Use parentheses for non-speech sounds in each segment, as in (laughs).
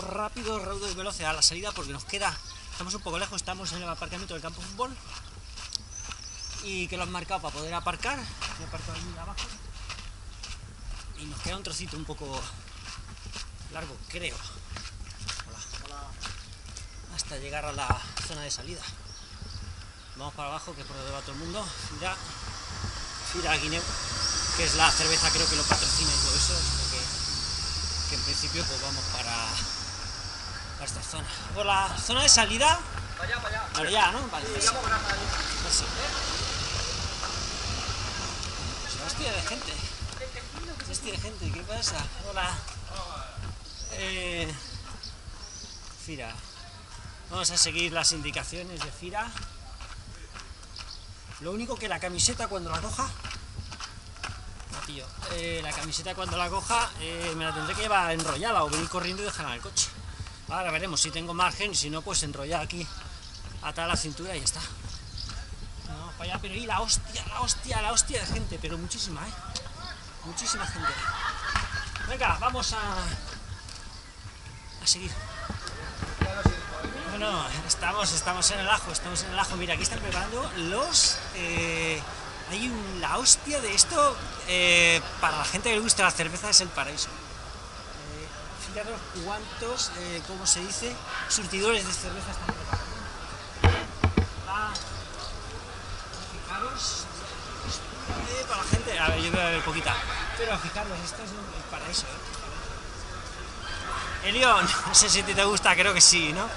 vamos rápido, y veloces a la salida porque nos queda, estamos un poco lejos, estamos en el aparcamiento del campo de fútbol y que lo han marcado para poder aparcar. Abajo y nos queda un trocito un poco largo, creo. Hasta llegar a la zona de salida. Vamos para abajo, que por donde va todo el mundo. Mira, mira Guineo, que es la cerveza, creo que lo patrocina y todo eso. Que en principio pues vamos para, esta zona. Por la zona de salida. Para allá, para allá. Para allá, ¿no? Vale. Sí, por acá, hostia de gente. Hostia de gente, ¿qué pasa? Hola. Eh, Fira. Vamos a seguir las indicaciones de Fira. Lo único que la camiseta cuando la coja. No, tío. eh, la camiseta cuando la coja eh, me la tendré que llevar enrollada o venir corriendo y dejarla en el coche. Ahora veremos si tengo margen, si no, pues enrollar aquí, atar la cintura y ya está. No, para allá, pero y la hostia, la hostia, la hostia de gente, pero muchísima, ¿eh? Muchísima gente. Venga, vamos a, a seguir. Bueno, estamos, estamos en el ajo, estamos en el ajo. Mira, aquí están preparando los... eh, hay un- la hostia de esto eh, para la gente que le gusta la cerveza es el paraíso. Fijaros cuántos, eh, ¿cómo se dice? Surtidores de cerveza están preparando. Ah, fijaros, eh, para la gente, a ver, yo voy a beber poquita, pero fijaros, esto es el paraíso, ¿eh? Elión, (laughs) no sé si a ti te gusta, creo que sí, ¿no?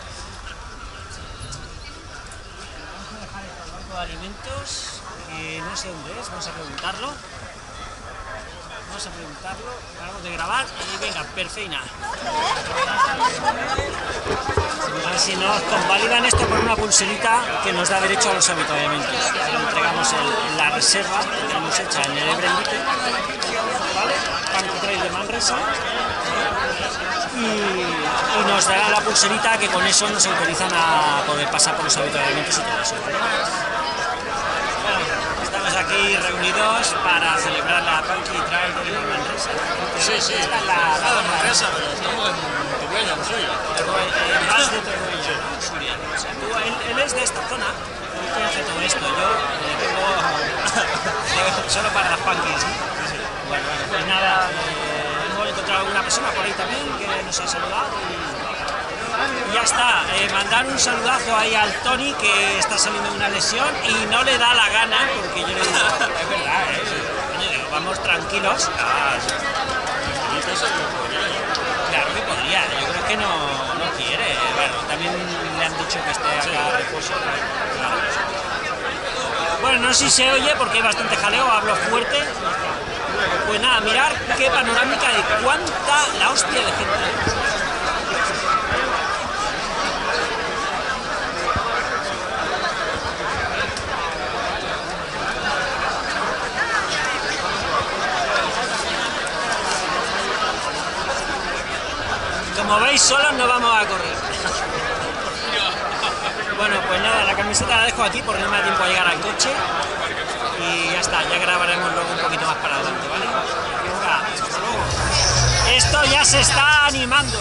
Vamos a dejar el banco de alimentos, que no sé dónde es, vamos a preguntarlo. Vamos a preguntarlo, de grabar y venga, perfeina. Si nos convalidan esto por una pulserita que nos da derecho a los avituallamientos. Lo entregamos en la reserva que tenemos hecha en el Ebrendite, ¿vale? Trail de Manresa. Y, y nos dará la pulserita que con eso nos autorizan a poder pasar por los avituallamientos y todo eso. estamos aquí reunidos para celebrar la Punky Trail de Manresa. Sí, sí. Esta es la, la, Nada, Manresa, pero estamos en Teruella, no soy. el más de Teruella, Suriano. O sea, tú- él, es de esta zona, él conoce todo esto. Yo eh, tengo (laughs) solo para las bueno, pues nada, eh, hemos encontrado una persona por ahí también que nos ha saludado. Y, ya está, eh, mandar un saludazo ahí al Tony que está saliendo de una lesión y no le da la gana porque yo le digo, es verdad, ¿eh? Coño, digo, vamos tranquilos. Ah, Claro que podría, yo creo que no, no quiere. Bueno, también le han dicho que esté acá reposo. Claro. Bueno, no sé si se oye porque hay bastante jaleo, hablo fuerte. Pues nada, mirar qué panorámica de cuánta la hostia de gente. Como veis, solos no vamos a correr. Bueno, pues nada, la camiseta la dejo aquí porque no me da tiempo a llegar al coche. Y ya está, ya grabaremos luego un poquito más para adelante, ¿vale? Esto ya se está animando.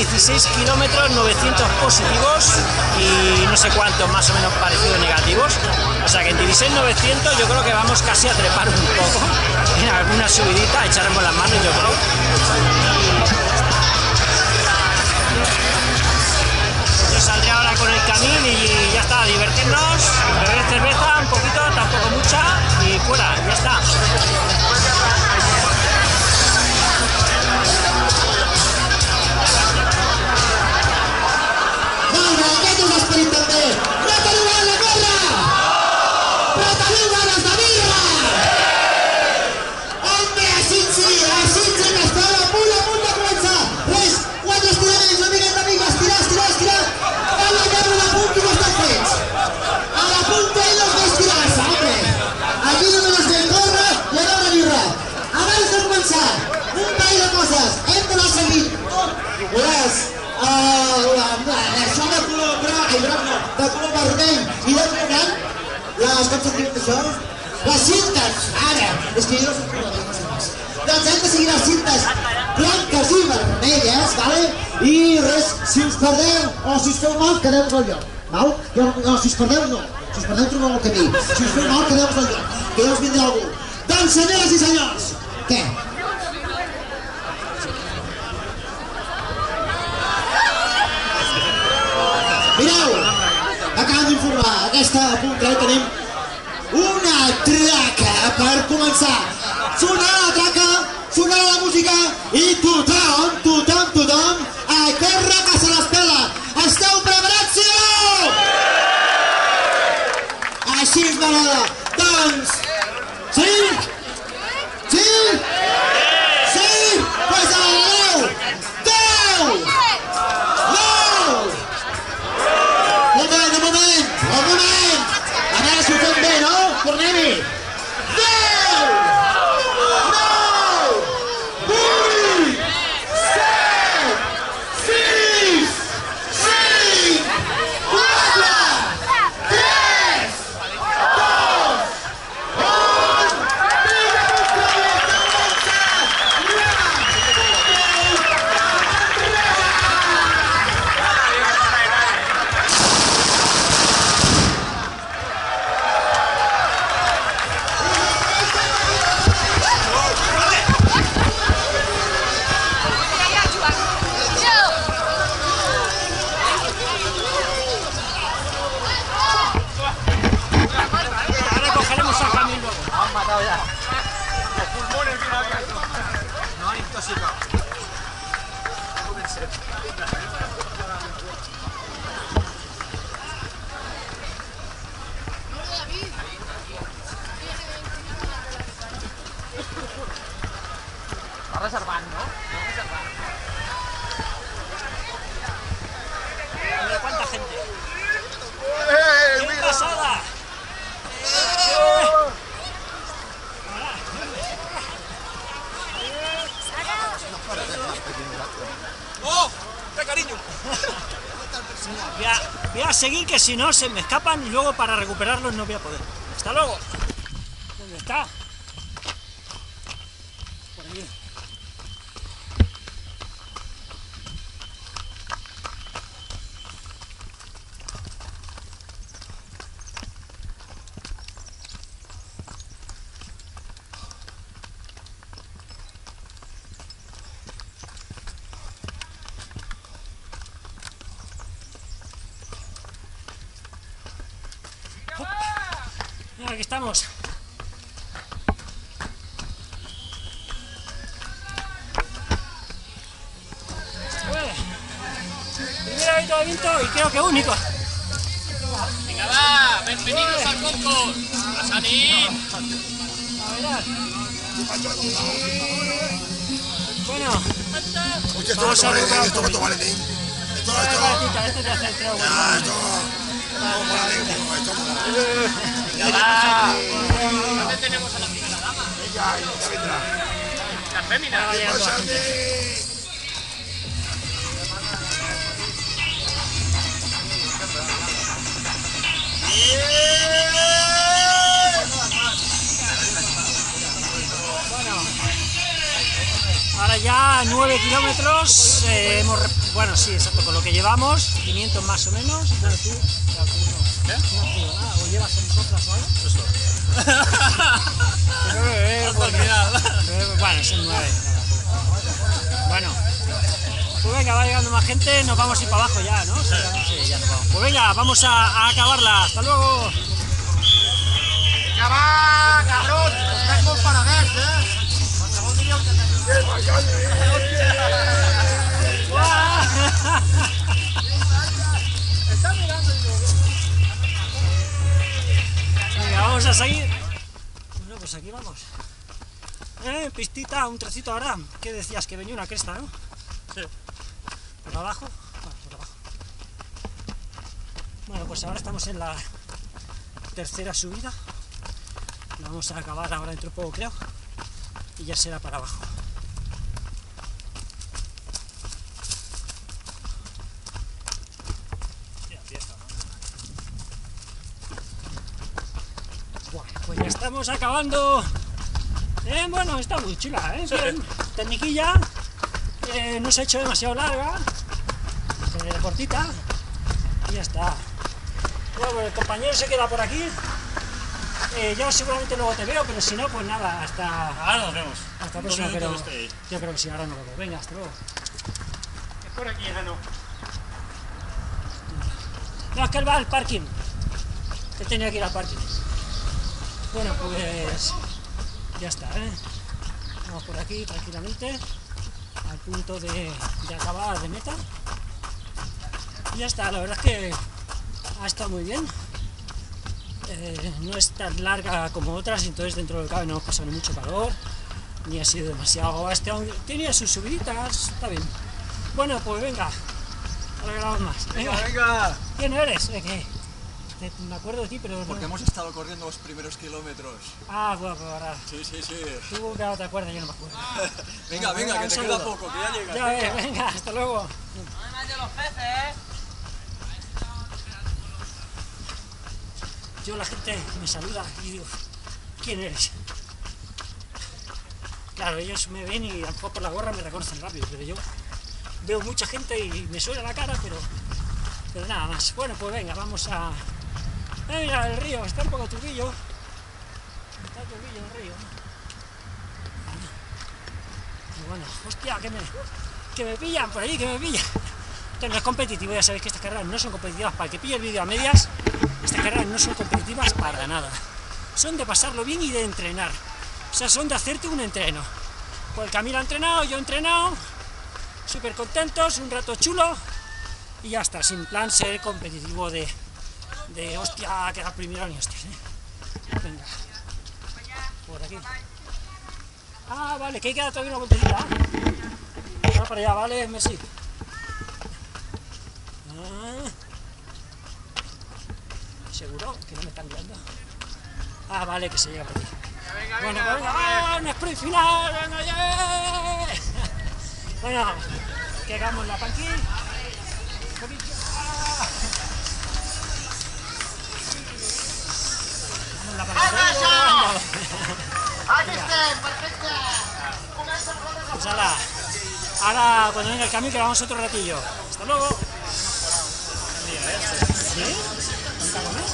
16 kilómetros, 900 positivos y no sé cuántos más o menos parecidos negativos. O sea que en 16 900 yo creo que vamos casi a trepar un poco. (laughs) En alguna subidita echaremos las manos yo creo. Yo saldré ahora con el camino y ya está, divertirnos, beber cerveza un poquito, tampoco mucha y fuera, ara, és que jo no soc color, no sé pas. Doncs han de seguir les cintes blanques i vermelles, vale? I res, si us perdeu o si us feu mal, quedeu-vos al lloc, val? Jo, no, si us perdeu, no. Si us perdeu, trobeu el camí. Si us feu mal, quedeu-vos al lloc, que ja us vindrà algú. Doncs, senyores i senyors, què? Mireu, acabem d'informar, aquesta a punt tenim una traca per començar. Sonarà la traca, sonarà la música i tothom, No? Mira cuánta gente. Eh, ¡Qué pasada! ¡Oh! ¡Qué cariño! Voy a, voy a seguir que si no se me escapan y luego para recuperarlos no voy a poder. ¡Hasta luego! ¿Dónde está? Por aquí. Mira, aquí estamos. Primero hábito de viento y creo que único. Vinga, va! Benvinguts al concurs! A Sanit! A ver. Bueno, Oye, esto Vamos a vale, arreglar esto cuánto vale. Esto, esta esto, gatita, este te hace el trago. ah, esto, ¿cómo vale, Nen? Esto, Vinga, va! ¿Dónde tenemos a la primera dama? ya, ya vendrá. La fémina. Ahora ya 9 kilómetros, eh, hemos, bueno sí, exacto, con lo que llevamos, 500 más o menos. O llevas en o algo. Eso. Eh, Hasta el final. eh, Bueno, son 9. Bueno, pues venga, va llegando más gente, nos vamos a ir para abajo ya, ¿no? Sí, sí, ya nos vamos. Pues venga, vamos a, a acabarla, hasta luego. Vinga, va, cabrón! Eh? (laughs) Venga, vamos a seguir. Bueno, pues aquí vamos. Eh, pistita, un trocito ahora. ¿Qué decías? Que venía una cresta, ¿no? Sí. ¿Por abajo? Ah, por abajo. Bueno, pues ahora estamos en la tercera subida. La vamos a acabar ahora dentro de poco, creo. Y ya será para abajo. Estamos acabando. Eh, bueno, está muy chula, ¿eh? Bien, Tecniquilla. eh, no se ha hecho demasiado larga. eh, cortita. Y ya está. Bueno, el compañero se queda por aquí. Eh, yo seguramente luego te veo, pero si no, pues nada, hasta, Ahora nos vemos. hasta la próxima. Pero yo creo que sí, ahora no lo veo. Venga, hasta luego. Es por aquí, Jano. No, es que él va al parking. Que tenía que ir al parking. Bueno, pues ya está, ¿eh? Vamos por aquí tranquilamente al punto de, de acabar de meta. Y ya está, la verdad es que ha estado muy bien. Eh, no es tan larga como otras, entonces dentro del cabe no hemos pasado ni mucho calor, ni ha sido demasiado. Estado- tenía sus subiditas, está bien. Bueno, pues venga, ahora grabamos más. Venga. venga. ¿Quién eres? Me acuerdo de ti, pero no. Porque hemos estado corriendo los primeros kilómetros. Ah, bueno, pues ahora. Sí, sí, sí. Tú que no te acuerdas, yo no me acuerdo. Venga, venga, un que te saludo. queda poco, que ya llegas. Ya ves, venga, hasta luego. Yo la gente me saluda y digo, ¿quién eres? Claro, ellos me ven y a lo mejor por la gorra me reconocen rápido, pero yo veo mucha gente y me suena la cara, pero, pero nada más. Bueno, pues venga, vamos a... Mira, el río, está un poco turbillo. Está turbillo el río. Y bueno, hostia, que me, que me pillan por ahí, que me pillan. Esto no es competitivo, ya sabéis que estas carreras no son competitivas. Para el que pille el vídeo a medias, estas carreras no son competitivas para nada. Son de pasarlo bien y de entrenar. O sea, son de hacerte un entreno. Pues el Camilo ha entrenado, yo he entrenado, súper contentos, un rato chulo y ya está, sin plan ser competitivo de, de hostia, quedar primero ni hostias. ¿eh? Venga, por aquí. Ah, vale, que hay que dar todavía una vueltecita. Va para allá, vale, Messi. Ah. ¿Seguro que no me están guiando? Ah, vale, que se llega por aquí. Bueno, pues venga, ¡ah, un sprint final, venga, yeah! Bueno, que hagamos la panqui. Ahora cuando venga el cambio que vamos otro ratillo. Hasta luego. ¿Sí? ¿Nunca comes?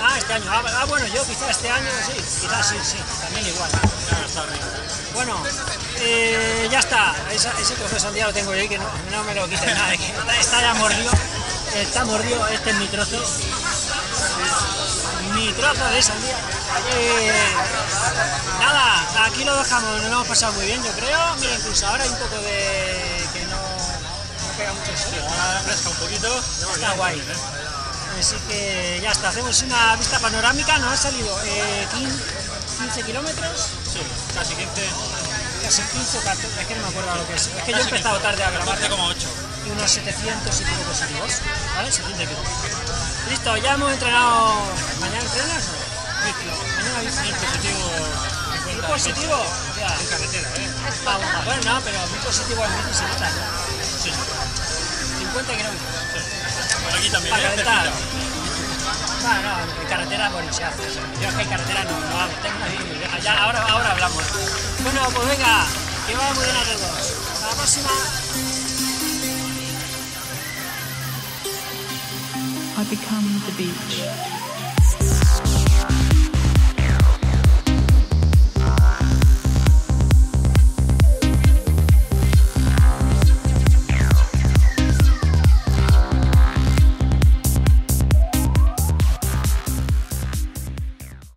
Ah, este año. Ah, ah, bueno, yo quizás este año sí. Quizás sí, sí. También igual. Bueno, eh, ya está. Esa- ese trozo de sandía lo tengo yo ahí que no, me lo quiten nada. (laughs) está ya mordido. Está mordido. Este es mi trozo. Mi trozo de sandía. Eh, Nada, aquí lo dejamos, nos lo hemos pasado muy bien, yo creo. Mira, incluso ahora hay un poco de que no, no pega mucho el sol. Ahora fresca un poquito. Está guay. Así que ya está, hacemos una vista panorámica, nos han salido eh, 15, 15 kilómetros, Sí, casi 15. casi 15 o 14, es que no me acuerdo lo que es. Es que yo he empezado tarde a grabar 14,8. y unos 700 y pico positivos, ¿vale? 700 y pico. Listo, ya hemos entrenado. ¿Mañana entrenas o no? Mañana bici. Muy positivo. Muy positivo. Ya. En carretera, ¿eh? Ah, bueno, no, pero muy positivo en bici se nota. Sí, 50 kilómetros. por aquí también. Para ¿eh? calentar. No, no, en carretera, bueno, se hace. Yo es que en carretera no, no hago, tengo una ahora, ahora hablamos. Bueno, pues venga, que vaya muy bien a todos. Hasta la próxima. I become the beach.